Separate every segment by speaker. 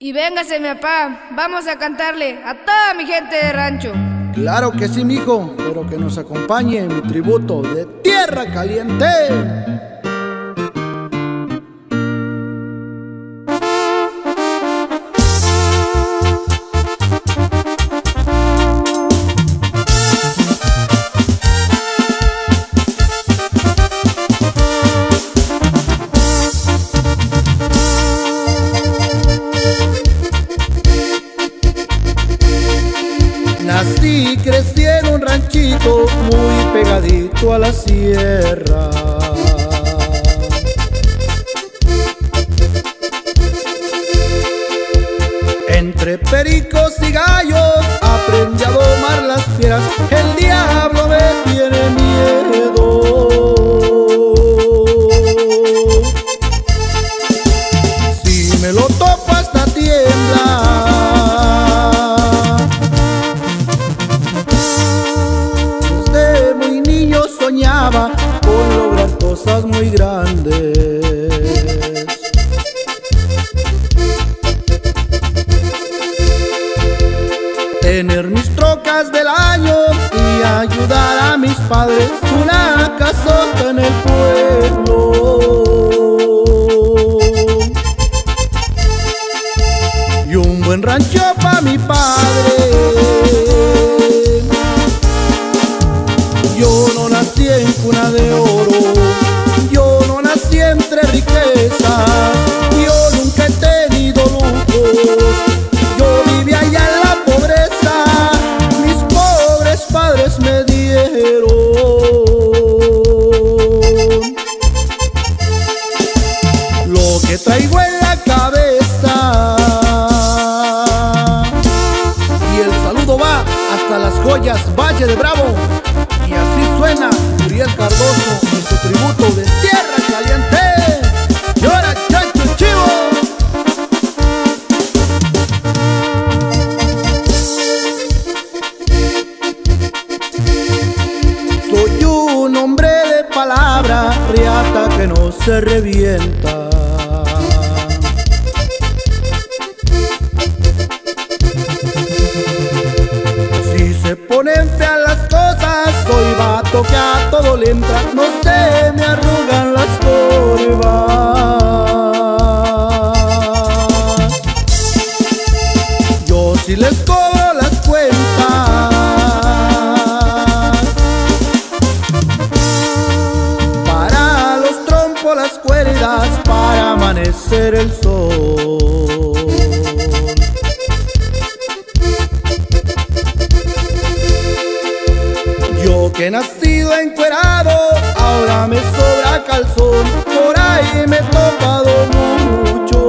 Speaker 1: Y véngase, mi papá, vamos a cantarle a toda mi gente de rancho.
Speaker 2: Claro que sí, mijo, pero que nos acompañe mi tributo de Tierra Caliente. Ranchito muy pegadito a la sierra. Entre pericos y gallos aprendí a domar las fieras. El diablo me soñaba con lograr cosas muy grandes. Tener mis trocas del año y ayudar a mis padres una casota en el pueblo. Y un buen rancho para mi padre. Cuna de oro, yo no nací entre riquezas, yo nunca he tenido lujos, yo viví allá en la pobreza, mis pobres padres me dieron. Lo que traigo en la cabeza. Y el saludo va hasta las joyas Valle de Bravo. Cardoso en su tributo de Tierra Caliente. Llora, chacho, chivo. Soy un hombre de palabra, riata que no se revienta. Que a todo le entra. No se me arrugan las corvas. Yo sí les cobro las cuentas. Para los trompos las cuerdas, para amanecer el sol. Que he nacido encuerado, ahora me sobra calzón, por ahí me he topado mucho.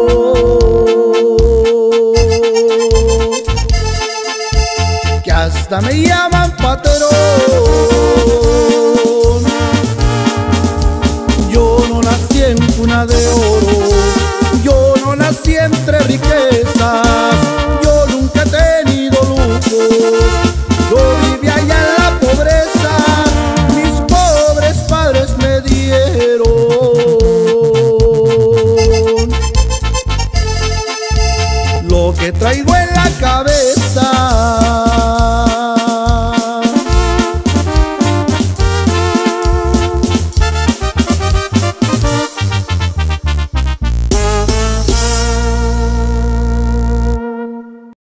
Speaker 2: Que hasta me llaman patrón. Yo no nací en cuna de oro, yo no nací entre riquezas,